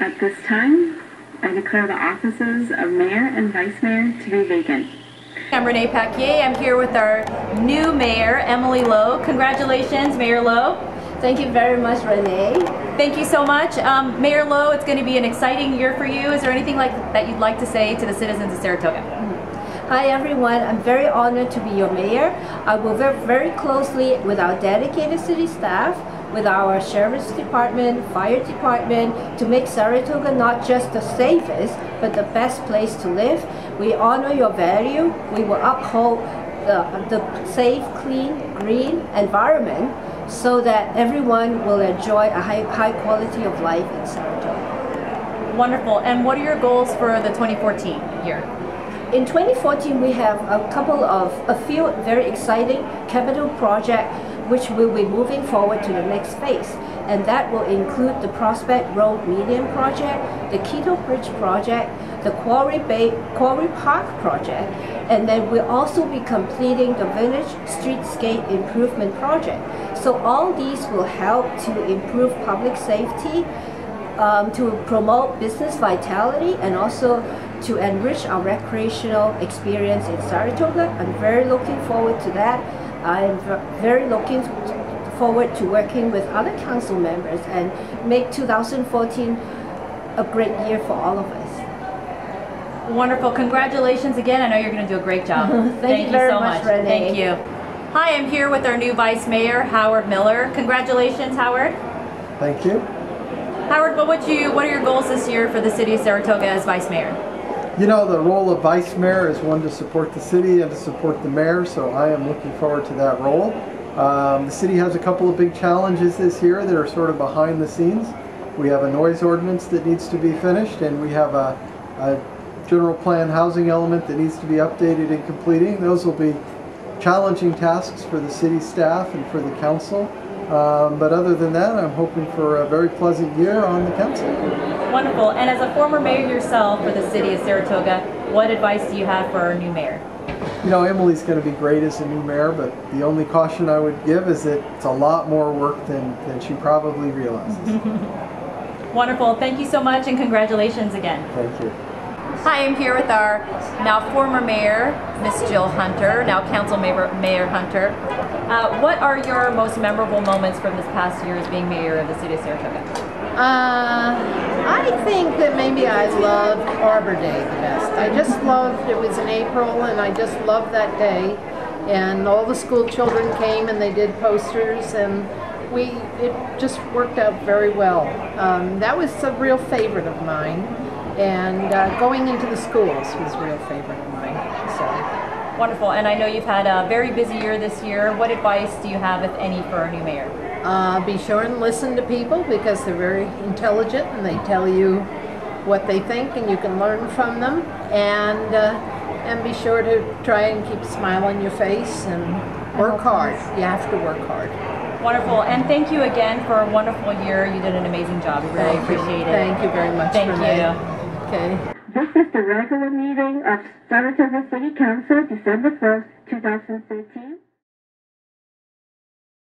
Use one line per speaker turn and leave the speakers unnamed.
At this time, I declare the offices of mayor and vice mayor to be vacant.
I'm Renee Paquier. I'm here with our new mayor, Emily Lo. Congratulations, Mayor Lo.
Thank you very much, Renee.
Thank you so much. Um, Mayor Lo, it's going to be an exciting year for you. Is there anything like that you'd like to say to the citizens of Saratoga?
Hi everyone, I'm very honored to be your mayor. I will work very closely with our dedicated city staff, with our sheriff's department, fire department, to make Saratoga not just the safest, but the best place to live. We honor your value. We will uphold the, the safe, clean, green environment so that everyone will enjoy a high, high quality of life in Saratoga.
Wonderful. And what are your goals for the 2014 year?
In 2014, we have a couple of, a few very exciting capital projects which will be moving forward to the next phase. And that will include the Prospect Road Median Project, the Quito Bridge Project, the Quarry Bay, Quarry Park Project, and then we'll also be completing the Village Streetscape Improvement Project. So all these will help to improve public safety, um, to promote business vitality, and also to enrich our recreational experience in Saratoga. I'm very looking forward to that. I'm very looking forward to working with other council members and make 2014 a great year for all of us.
Wonderful. Congratulations again. I know you're going to do a great job.
Thank,
Thank,
you very
so
much,
much.
Renee.
Thank you. Hi, I'm here with our new Vice Mayor, Howard Miller. Congratulations, Howard.
Thank you.
Howard, what would you what are your goals this year for the city of Saratoga as Vice Mayor?
You know, the role of vice mayor is one to support the city and to support the mayor, so I am looking forward to that role. Um, the city has a couple of big challenges this year that are sort of behind the scenes. We have a noise ordinance that needs to be finished, and we have a, a general plan housing element that needs to be updated and completing. Those will be challenging tasks for the city staff and for the council. Um, but other than that, I'm hoping for a very pleasant year on the council.
Wonderful. And as a former mayor yourself for the city of Saratoga, what advice do you have for our new mayor?
You know, Emily's going to be great as a new mayor, but the only caution I would give is that it's a lot more work than, than she probably realizes.
Wonderful. Thank you so much and congratulations again.
Thank you.
Hi, I'm here with our now former mayor, Miss Jill Hunter, now council mayor, mayor Hunter. Uh, what are your most memorable moments from this past year as being mayor of the city of Saratoga?
Uh, I think that maybe I loved Arbor Day the best. I just loved, it was in April, and I just loved that day. And all the school children came and they did posters, and we, it just worked out very well. Um, that was a real favorite of mine. And uh, going into the schools was a real favorite of mine. So.
Wonderful. And I know you've had a very busy year this year. What advice do you have, if any, for our new mayor?
Uh, be sure and listen to people because they're very intelligent and they tell you what they think and you can learn from them. And uh, and be sure to try and keep a smile on your face and work hard. You have to work hard.
Wonderful. And thank you again for a wonderful year. You did an amazing job. We really
Thank you.
appreciate it.
Thank you very much,
Thank you.
Okay.
This is the regular meeting of Saratoga City Council, December 1st, 2013.